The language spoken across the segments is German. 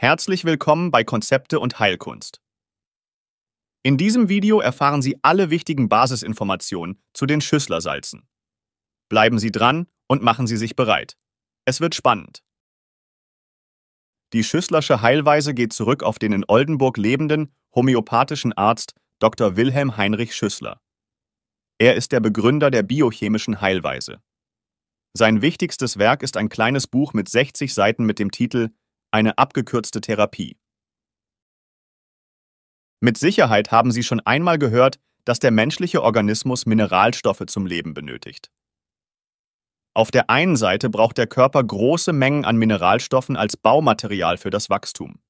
Herzlich willkommen bei Konzepte und Heilkunst. In diesem Video erfahren Sie alle wichtigen Basisinformationen zu den Schüsslersalzen. Bleiben Sie dran und machen Sie sich bereit. Es wird spannend. Die Schüsslersche Heilweise geht zurück auf den in Oldenburg lebenden homöopathischen Arzt Dr. Wilhelm Heinrich Schüssler. Er ist der Begründer der biochemischen Heilweise. Sein wichtigstes Werk ist ein kleines Buch mit 60 Seiten mit dem Titel Eine abgekürzte Therapie. Mit Sicherheit haben Sie schon einmal gehört, dass der menschliche Organismus Mineralstoffe zum Leben benötigt. Auf der einen Seite braucht der Körper große Mengen an Mineralstoffen als Baumaterial für das Wachstum.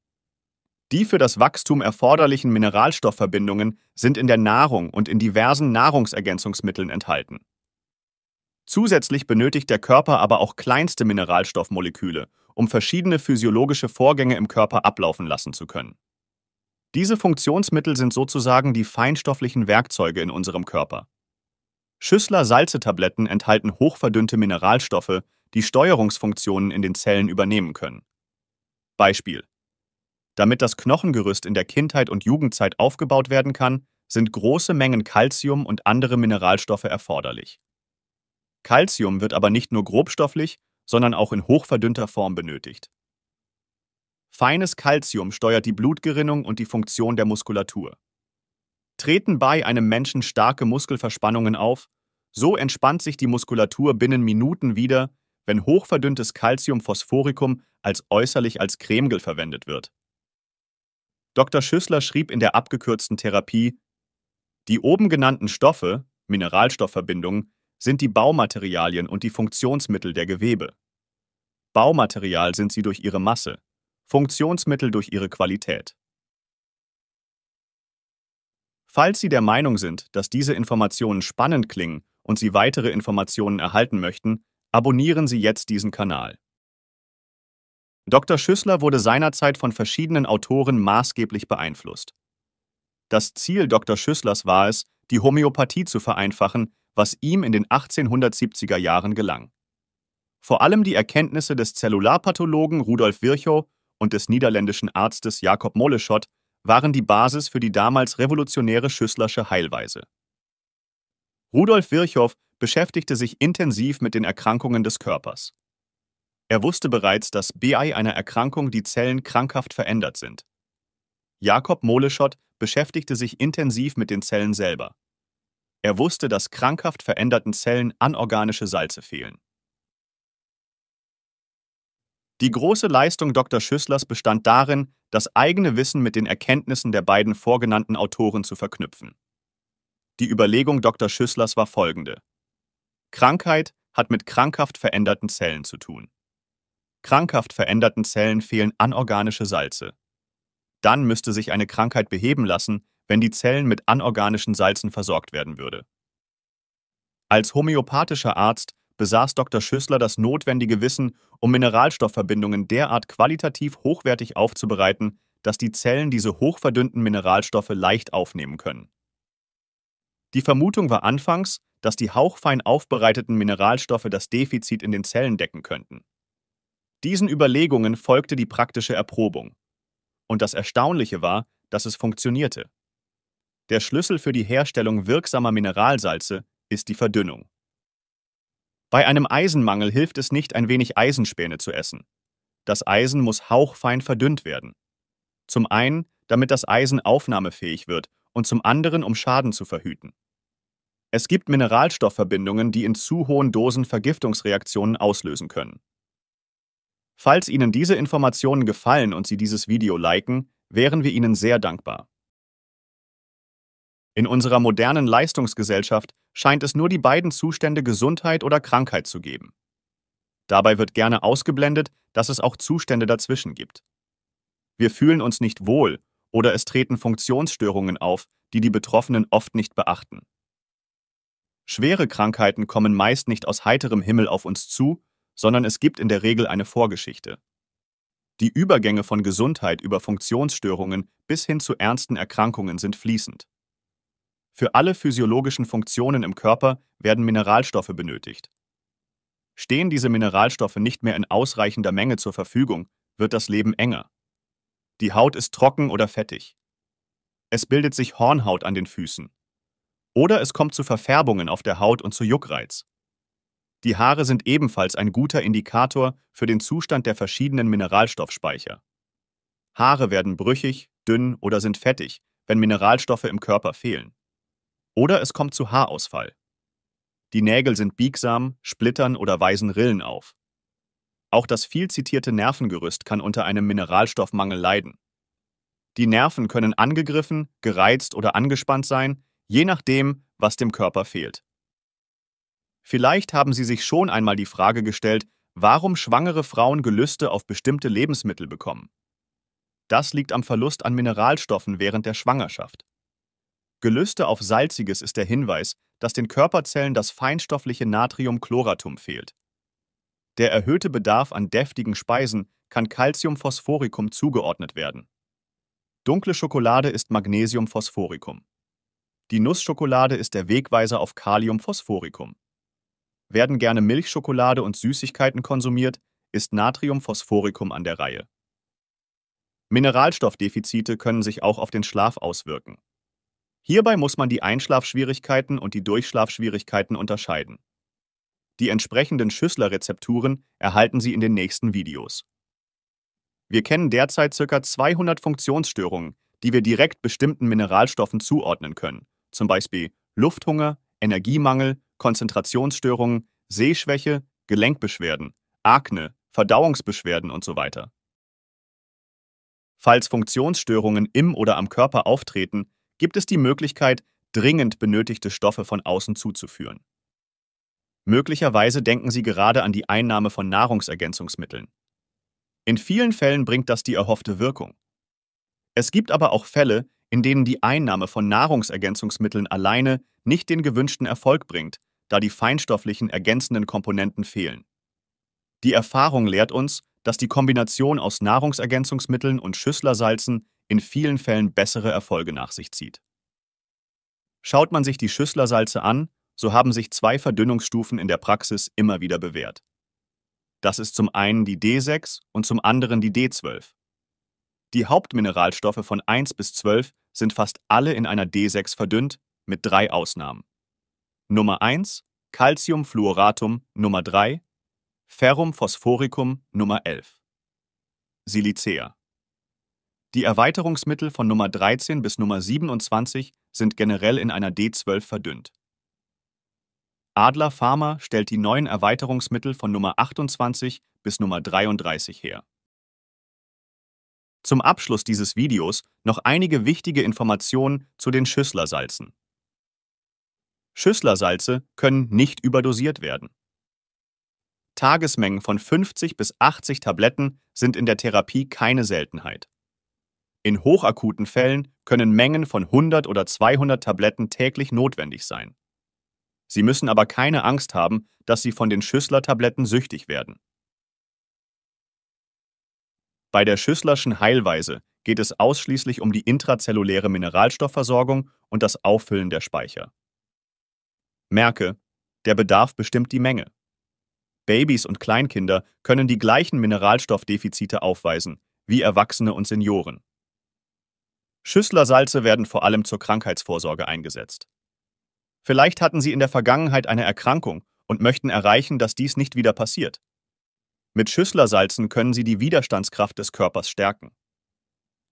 Die für das Wachstum erforderlichen Mineralstoffverbindungen sind in der Nahrung und in diversen Nahrungsergänzungsmitteln enthalten. Zusätzlich benötigt der Körper aber auch kleinste Mineralstoffmoleküle, um verschiedene physiologische Vorgänge im Körper ablaufen lassen zu können. Diese Funktionsmittel sind sozusagen die feinstofflichen Werkzeuge in unserem Körper. Schüssler Salzetabletten enthalten hochverdünnte Mineralstoffe, die Steuerungsfunktionen in den Zellen übernehmen können. Beispiel. Damit das Knochengerüst in der Kindheit und Jugendzeit aufgebaut werden kann, sind große Mengen Calcium und andere Mineralstoffe erforderlich. Calcium wird aber nicht nur grobstofflich, sondern auch in hochverdünnter Form benötigt. Feines Calcium steuert die Blutgerinnung und die Funktion der Muskulatur. Treten bei einem Menschen starke Muskelverspannungen auf, so entspannt sich die Muskulatur binnen Minuten wieder, wenn hochverdünntes Calciumphosphoricum als äußerlich als Cremegel verwendet wird. Dr. Schüssler schrieb in der abgekürzten Therapie, die oben genannten Stoffe, Mineralstoffverbindungen, sind die Baumaterialien und die Funktionsmittel der Gewebe. Baumaterial sind sie durch ihre Masse, Funktionsmittel durch ihre Qualität. Falls Sie der Meinung sind, dass diese Informationen spannend klingen und Sie weitere Informationen erhalten möchten, abonnieren Sie jetzt diesen Kanal. Dr. Schüssler wurde seinerzeit von verschiedenen Autoren maßgeblich beeinflusst. Das Ziel Dr. Schüsslers war es, die Homöopathie zu vereinfachen was ihm in den 1870er Jahren gelang. Vor allem die Erkenntnisse des Zellularpathologen Rudolf Virchow und des niederländischen Arztes Jakob Moleschott waren die Basis für die damals revolutionäre Schüsslersche Heilweise. Rudolf Virchow beschäftigte sich intensiv mit den Erkrankungen des Körpers. Er wusste bereits, dass BI einer Erkrankung die Zellen krankhaft verändert sind. Jakob Moleschott beschäftigte sich intensiv mit den Zellen selber. Er wusste, dass krankhaft veränderten Zellen anorganische Salze fehlen. Die große Leistung Dr. Schüsslers bestand darin, das eigene Wissen mit den Erkenntnissen der beiden vorgenannten Autoren zu verknüpfen. Die Überlegung Dr. Schüsslers war folgende. Krankheit hat mit krankhaft veränderten Zellen zu tun. Krankhaft veränderten Zellen fehlen anorganische Salze. Dann müsste sich eine Krankheit beheben lassen, wenn die Zellen mit anorganischen Salzen versorgt werden würde. Als homöopathischer Arzt besaß Dr. Schüssler das notwendige Wissen, um Mineralstoffverbindungen derart qualitativ hochwertig aufzubereiten, dass die Zellen diese hochverdünnten Mineralstoffe leicht aufnehmen können. Die Vermutung war anfangs, dass die hauchfein aufbereiteten Mineralstoffe das Defizit in den Zellen decken könnten. Diesen Überlegungen folgte die praktische Erprobung. Und das Erstaunliche war, dass es funktionierte. Der Schlüssel für die Herstellung wirksamer Mineralsalze ist die Verdünnung. Bei einem Eisenmangel hilft es nicht, ein wenig Eisenspäne zu essen. Das Eisen muss hauchfein verdünnt werden. Zum einen, damit das Eisen aufnahmefähig wird und zum anderen, um Schaden zu verhüten. Es gibt Mineralstoffverbindungen, die in zu hohen Dosen Vergiftungsreaktionen auslösen können. Falls Ihnen diese Informationen gefallen und Sie dieses Video liken, wären wir Ihnen sehr dankbar. In unserer modernen Leistungsgesellschaft scheint es nur die beiden Zustände Gesundheit oder Krankheit zu geben. Dabei wird gerne ausgeblendet, dass es auch Zustände dazwischen gibt. Wir fühlen uns nicht wohl oder es treten Funktionsstörungen auf, die die Betroffenen oft nicht beachten. Schwere Krankheiten kommen meist nicht aus heiterem Himmel auf uns zu, sondern es gibt in der Regel eine Vorgeschichte. Die Übergänge von Gesundheit über Funktionsstörungen bis hin zu ernsten Erkrankungen sind fließend. Für alle physiologischen Funktionen im Körper werden Mineralstoffe benötigt. Stehen diese Mineralstoffe nicht mehr in ausreichender Menge zur Verfügung, wird das Leben enger. Die Haut ist trocken oder fettig. Es bildet sich Hornhaut an den Füßen. Oder es kommt zu Verfärbungen auf der Haut und zu Juckreiz. Die Haare sind ebenfalls ein guter Indikator für den Zustand der verschiedenen Mineralstoffspeicher. Haare werden brüchig, dünn oder sind fettig, wenn Mineralstoffe im Körper fehlen. Oder es kommt zu Haarausfall. Die Nägel sind biegsam, splittern oder weisen Rillen auf. Auch das viel zitierte Nervengerüst kann unter einem Mineralstoffmangel leiden. Die Nerven können angegriffen, gereizt oder angespannt sein, je nachdem, was dem Körper fehlt. Vielleicht haben Sie sich schon einmal die Frage gestellt, warum schwangere Frauen Gelüste auf bestimmte Lebensmittel bekommen. Das liegt am Verlust an Mineralstoffen während der Schwangerschaft. Gelüste auf Salziges ist der Hinweis, dass den Körperzellen das feinstoffliche Natriumchloratum fehlt. Der erhöhte Bedarf an deftigen Speisen kann Calciumphosphoricum zugeordnet werden. Dunkle Schokolade ist Magnesiumphosphoricum. Die Nussschokolade ist der Wegweiser auf Kaliumphosphoricum. Werden gerne Milchschokolade und Süßigkeiten konsumiert, ist Natriumphosphoricum an der Reihe. Mineralstoffdefizite können sich auch auf den Schlaf auswirken. Hierbei muss man die Einschlafschwierigkeiten und die Durchschlafschwierigkeiten unterscheiden. Die entsprechenden Schüssler-Rezepturen erhalten Sie in den nächsten Videos. Wir kennen derzeit ca. 200 Funktionsstörungen, die wir direkt bestimmten Mineralstoffen zuordnen können, zum Beispiel Lufthunger, Energiemangel, Konzentrationsstörungen, Sehschwäche, Gelenkbeschwerden, Akne, Verdauungsbeschwerden und so weiter. Falls Funktionsstörungen im oder am Körper auftreten, gibt es die Möglichkeit, dringend benötigte Stoffe von außen zuzuführen. Möglicherweise denken Sie gerade an die Einnahme von Nahrungsergänzungsmitteln. In vielen Fällen bringt das die erhoffte Wirkung. Es gibt aber auch Fälle, in denen die Einnahme von Nahrungsergänzungsmitteln alleine nicht den gewünschten Erfolg bringt, da die feinstofflichen ergänzenden Komponenten fehlen. Die Erfahrung lehrt uns, dass die Kombination aus Nahrungsergänzungsmitteln und Schüsslersalzen in vielen Fällen bessere Erfolge nach sich zieht. Schaut man sich die Schüsslersalze an, so haben sich zwei Verdünnungsstufen in der Praxis immer wieder bewährt. Das ist zum einen die D6 und zum anderen die D12. Die Hauptmineralstoffe von 1 bis 12 sind fast alle in einer D6 verdünnt, mit drei Ausnahmen. Nummer 1 Calciumfluoratum Nummer 3 Ferrum phosphoricum Nummer 11 Silicea Die Erweiterungsmittel von Nummer 13 bis Nummer 27 sind generell in einer D12 verdünnt. Adler Pharma stellt die neuen Erweiterungsmittel von Nummer 28 bis Nummer 33 her. Zum Abschluss dieses Videos noch einige wichtige Informationen zu den Schüsslersalzen. Schüsslersalze können nicht überdosiert werden. Tagesmengen von 50 bis 80 Tabletten sind in der Therapie keine Seltenheit. In hochakuten Fällen können Mengen von 100 oder 200 Tabletten täglich notwendig sein. Sie müssen aber keine Angst haben, dass Sie von den Schüssler-Tabletten süchtig werden. Bei der Schüsslerschen Heilweise geht es ausschließlich um die intrazelluläre Mineralstoffversorgung und das Auffüllen der Speicher. Merke, der Bedarf bestimmt die Menge. Babys und Kleinkinder können die gleichen Mineralstoffdefizite aufweisen wie Erwachsene und Senioren. Schüsslersalze werden vor allem zur Krankheitsvorsorge eingesetzt. Vielleicht hatten Sie in der Vergangenheit eine Erkrankung und möchten erreichen, dass dies nicht wieder passiert. Mit Schüsslersalzen können Sie die Widerstandskraft des Körpers stärken.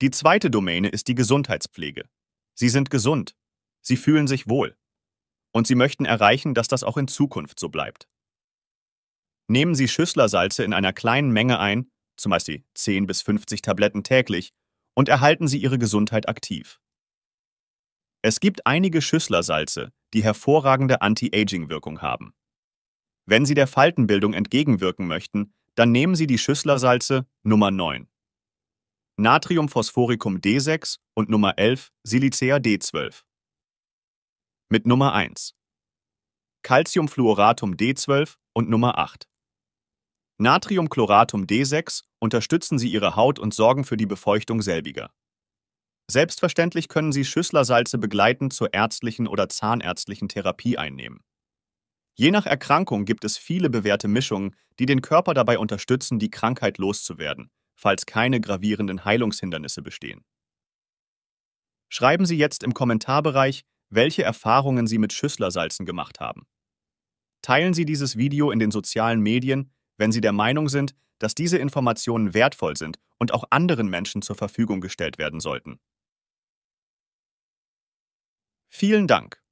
Die zweite Domäne ist die Gesundheitspflege. Sie sind gesund. Sie fühlen sich wohl. Und Sie möchten erreichen, dass das auch in Zukunft so bleibt. Nehmen Sie Schüsslersalze in einer kleinen Menge ein, zum Beispiel 10 bis 50 Tabletten täglich, und erhalten Sie Ihre Gesundheit aktiv. Es gibt einige Schüsslersalze, die hervorragende Anti-Aging-Wirkung haben. Wenn Sie der Faltenbildung entgegenwirken möchten, dann nehmen Sie die Schüsslersalze Nummer 9. Natriumphosphoricum D6 und Nummer 11 Silicea D12. Mit Nummer 1 Calciumfluoratum D12 und Nummer 8. Natriumchloratum D6 unterstützen Sie Ihre Haut und sorgen für die Befeuchtung selbiger. Selbstverständlich können Sie Schüsslersalze begleitend zur ärztlichen oder zahnärztlichen Therapie einnehmen. Je nach Erkrankung gibt es viele bewährte Mischungen, die den Körper dabei unterstützen, die Krankheit loszuwerden, falls keine gravierenden Heilungshindernisse bestehen. Schreiben Sie jetzt im Kommentarbereich, welche Erfahrungen Sie mit Schüsslersalzen gemacht haben. Teilen Sie dieses Video in den sozialen Medien, wenn Sie der Meinung sind, dass diese Informationen wertvoll sind und auch anderen Menschen zur Verfügung gestellt werden sollten. Vielen Dank.